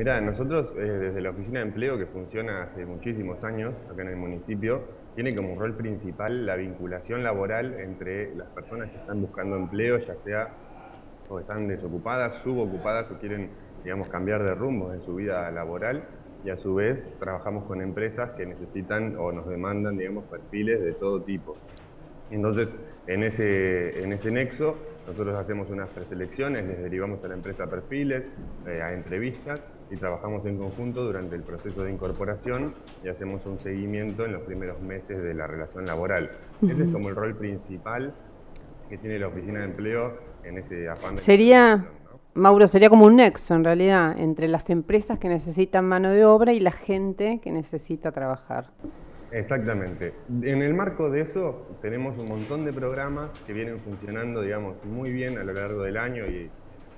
Mira, nosotros eh, desde la Oficina de Empleo, que funciona hace muchísimos años acá en el municipio, tiene como rol principal la vinculación laboral entre las personas que están buscando empleo, ya sea o están desocupadas, subocupadas o quieren, digamos, cambiar de rumbo en su vida laboral y a su vez trabajamos con empresas que necesitan o nos demandan, digamos, perfiles de todo tipo. Entonces, en ese, en ese nexo, nosotros hacemos unas preselecciones, les derivamos a la empresa perfiles, eh, a entrevistas y trabajamos en conjunto durante el proceso de incorporación y hacemos un seguimiento en los primeros meses de la relación laboral. Ese es como el rol principal que tiene la oficina de empleo en ese afán de... Sería... Mauro, sería como un nexo en realidad entre las empresas que necesitan mano de obra y la gente que necesita trabajar. Exactamente. En el marco de eso tenemos un montón de programas que vienen funcionando, digamos, muy bien a lo largo del año y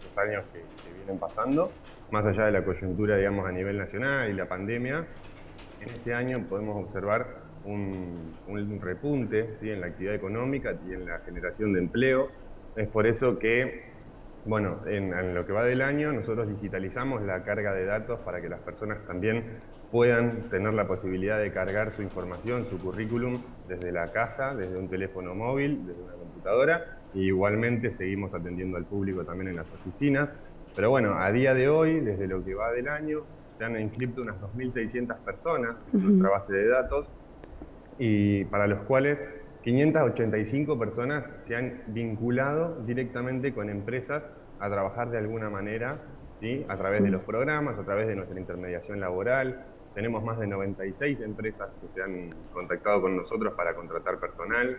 los años que, vienen pasando, más allá de la coyuntura, digamos, a nivel nacional y la pandemia. En este año podemos observar un, repunte en la actividad económica y en la generación de empleo. Es por eso que bueno, en, lo que va del año nosotros digitalizamos la carga de datos para que las personas también puedan tener la posibilidad de cargar su información, su currículum desde la casa, desde un teléfono móvil, desde una computadora. Igualmente seguimos atendiendo al público también en las oficinas. Pero bueno, a día de hoy, desde lo que va del año, se han inscrito unas 2.600 personas en nuestra base de datos y para los cuales 585 personas se han vinculado directamente con empresas a trabajar de alguna manera, ¿sí? a través de los programas, a través de nuestra intermediación laboral. Tenemos más de 96 empresas que se han contactado con nosotros para contratar personal.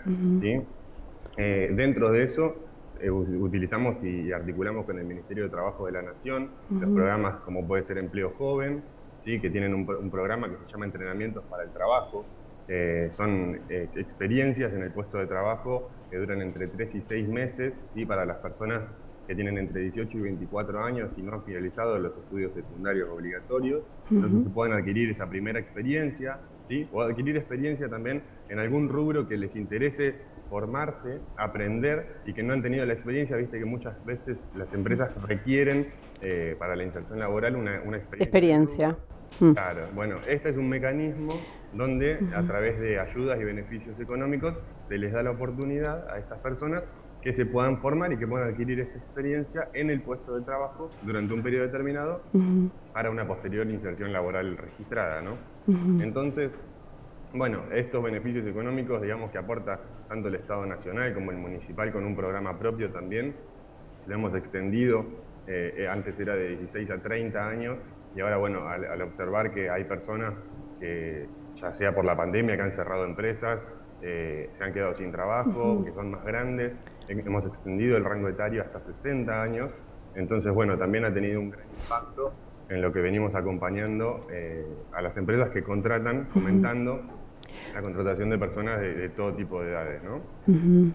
Eh, dentro de eso, eh, utilizamos y articulamos con el Ministerio de Trabajo de la Nación los programas como puede ser Empleo Joven, ¿sí? que tienen un, un programa que se llama Entrenamientos para el Trabajo, eh, son eh, experiencias en el puesto de trabajo que duran entre 3 y 6 meses ¿sí? para las personas que tienen entre 18 y 24 años y no han finalizado los estudios secundarios obligatorios. Entonces pueden adquirir esa primera experiencia ¿sí? o adquirir experiencia también en algún rubro que les interese formarse, aprender y que no han tenido la experiencia. Viste que muchas veces las empresas requieren eh, para la inserción laboral una, experiencia. experiencia. Mm. Claro, bueno, este es un mecanismo donde a través de ayudas y beneficios económicos se les da la oportunidad a estas personas que se puedan formar y que puedan adquirir esta experiencia en el puesto de trabajo durante un periodo determinado para una posterior inserción laboral registrada, ¿no? Entonces, bueno, estos beneficios económicos, digamos que aporta tanto el Estado Nacional como el Municipal con un programa propio también, lo hemos extendido, eh, eh, antes era de 16 a 30 años, y ahora, bueno, al, observar que hay personas que, ya sea por la pandemia, que han cerrado empresas, eh, se han quedado sin trabajo, que son más grandes, hemos extendido el rango etario hasta 60 años, entonces, bueno, también ha tenido un gran impacto en lo que venimos acompañando eh, a las empresas que contratan, fomentando la contratación de personas de, todo tipo de edades, ¿no?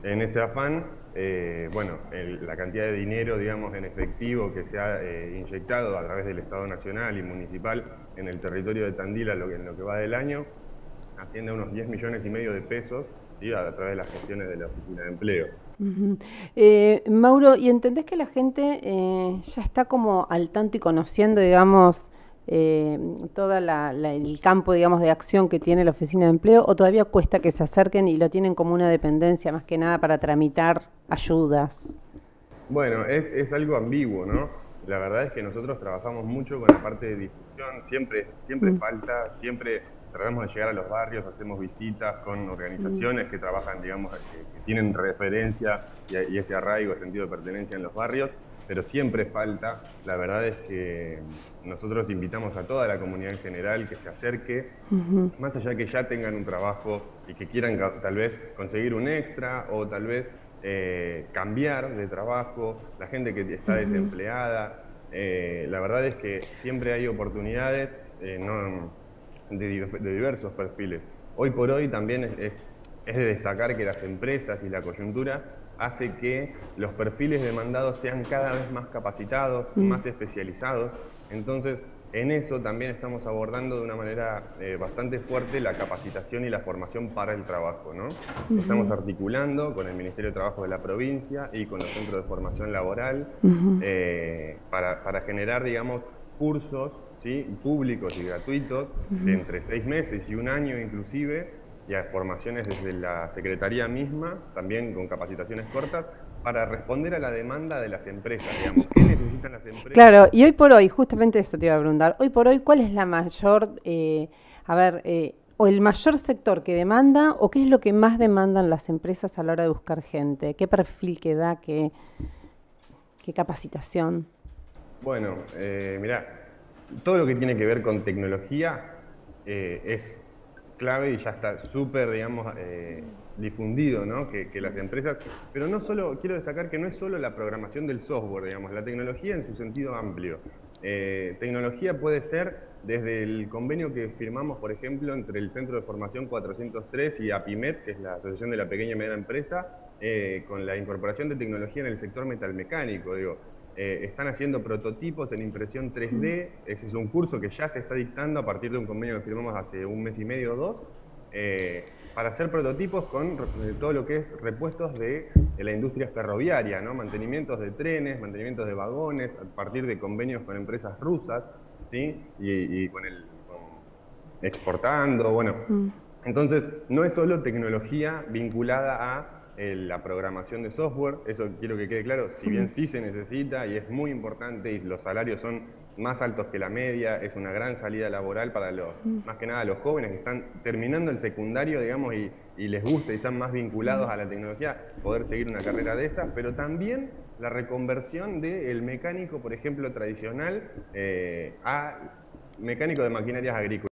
En ese afán, eh, bueno, la cantidad de dinero, digamos, en efectivo que se ha eh, inyectado a través del Estado Nacional y Municipal en el territorio de Tandila lo en lo que va del año, asciende a unos 10 millones y medio de pesos a través de las gestiones de la Oficina de Empleo. Eh, Mauro, ¿y entendés que la gente ya está como al tanto y conociendo, digamos, eh, todo el campo, digamos, de acción que tiene la oficina de empleo o todavía cuesta que se acerquen y lo tienen como una dependencia más que nada para tramitar ayudas? Bueno, es, algo ambiguo, ¿no? La verdad es que nosotros trabajamos mucho con la parte de difusión, siempre, siempre mm. falta, siempre tratamos de llegar a los barrios, hacemos visitas con organizaciones mm. que trabajan, digamos, que, tienen referencia y, y, ese arraigo, sentido de pertenencia en los barrios, pero siempre falta. La verdad es que nosotros invitamos a toda la comunidad en general que se acerque, más allá que ya tengan un trabajo y que quieran tal vez conseguir un extra o tal vez eh, cambiar de trabajo, la gente que está desempleada. Eh, la verdad es que siempre hay oportunidades eh, de, diversos perfiles. Hoy por hoy también es de destacar que las empresas y la coyuntura hace que los perfiles demandados sean cada vez más capacitados, mm. más especializados. Entonces, en eso también estamos abordando de una manera eh, bastante fuerte la capacitación y la formación para el trabajo. ¿no? Estamos articulando con el Ministerio de Trabajo de la provincia y con los centros de formación laboral eh, para, generar, digamos, cursos ¿sí? públicos y gratuitos de entre seis meses y un año inclusive, y a formaciones desde la Secretaría misma, también con capacitaciones cortas, para responder a la demanda de las empresas, digamos, ¿qué necesitan las empresas? Claro, y hoy por hoy, justamente eso te iba a preguntar, hoy por hoy, ¿cuál es la mayor, eh, a ver, eh, o el mayor sector que demanda, o qué es lo que más demandan las empresas a la hora de buscar gente? ¿Qué perfil que da, qué, qué capacitación? Bueno, eh, mira, todo lo que tiene que ver con tecnología es clave y ya está súper, digamos, eh, difundido, ¿no? Que, las empresas, pero no solo, quiero destacar que no es solo la programación del software, digamos, la tecnología en su sentido amplio. Eh, tecnología puede ser desde el convenio que firmamos, por ejemplo, entre el Centro de Formación 403 y APIMET, que es la Asociación de la Pequeña y Media Empresa, eh, con la incorporación de tecnología en el sector metalmecánico. Digo, eh, están haciendo prototipos en impresión 3D. Ese es un curso que ya se está dictando a partir de un convenio que firmamos hace un mes y medio o dos, eh, para hacer prototipos con todo lo que es repuestos de, la industria ferroviaria, ¿no? mantenimientos de trenes, mantenimientos de vagones, a partir de convenios con empresas rusas ¿sí? y, con el exportando. Bueno, entonces no es solo tecnología vinculada a la programación de software, eso quiero que quede claro, si bien sí se necesita y es muy importante y los salarios son más altos que la media, es una gran salida laboral para los, más que nada los jóvenes que están terminando el secundario, digamos, y, les gusta y están más vinculados a la tecnología, poder seguir una carrera de esa, pero también la reconversión del mecánico, por ejemplo, tradicional, eh, a mecánico de maquinarias agrícolas.